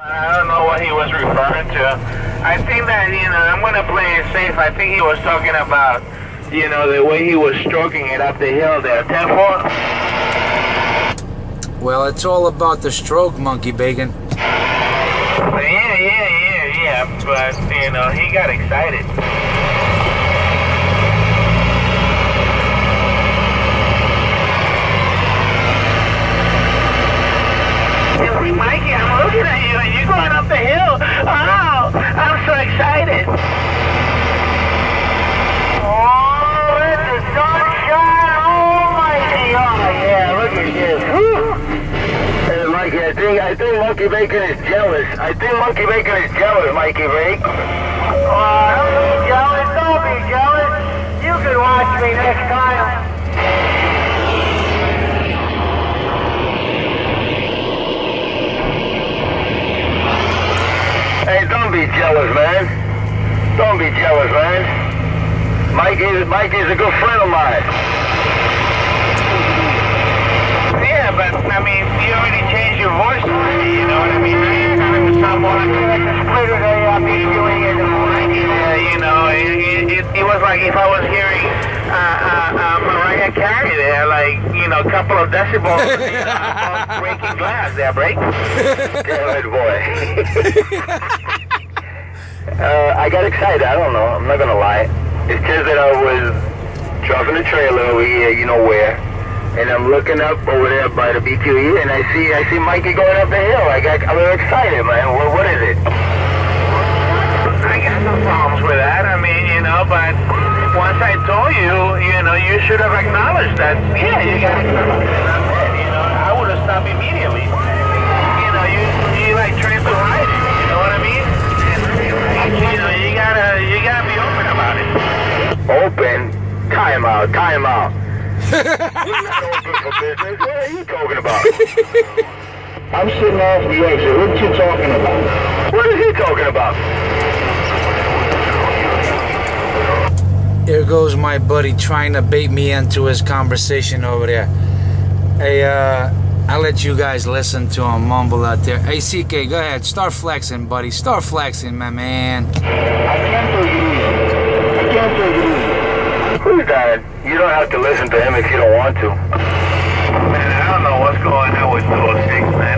I don't know what he was referring to. I think that, you know, I'm going to play it safe. I think he was talking about, you know, the way he was stroking it up the hill there. 10 4? Well, it's all about the stroke, Monkey Bacon. Yeah, yeah, yeah, yeah. But, you know, he got excited. Hey, Mikey, I'm looking at you and you're going up the hill. Oh, I'm so excited. Oh, it's the sunshine. Oh, Mikey. Oh, yeah, look at. Whew. Hey, Mikey, I think, I think Monkey Bacon is jealous. I think Monkey Bacon is jealous, Mikey Bacon. Oh, don't be jealous. Don't be jealous. You can watch me next time. Hey, don't be jealous, man. Don't be jealous, man. Mikey's, Mikey's a good friend of mine. Yeah, but, I mean, you already changed your voice already, you know what I mean? Now you're kind of someone... Splitter they are doing in the morning. Yeah, you know, it, it, it was like if I was hearing uh, uh, uh, Mariah Carey there, like, you know, a couple of decibels, you know, breaking glass there, break. Good boy. uh, I got excited. I don't know. I'm not gonna lie. It's just that I was driving the trailer over here, you know where, and I'm looking up over there by the BQE, and I see I see Mikey going up the hill. I got I'm excited, man. What what is it? I got no problems with that. I mean, you know, but once I told you, you know, you should have acknowledged that. Yeah, you got to You know, I would have stopped immediately. You know, you you like trained to ride it. You know what I mean? You know, you gotta you gotta be open about it. Open. Time out. Time out. We're not open for business. What are you talking about? I'm sitting off the exit. What are you talking about? What is he talking about? Here goes my buddy trying to bait me into his conversation over there. Hey, uh, I'll let you guys listen to him mumble out there. Hey, CK, go ahead. Start flexing, buddy. Start flexing, my man. I can't take it easy. I can't. Who's that? You don't have to listen to him if you don't want to. Man, I don't know what's going on with those things, man. I think